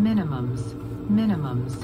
minimums, minimums.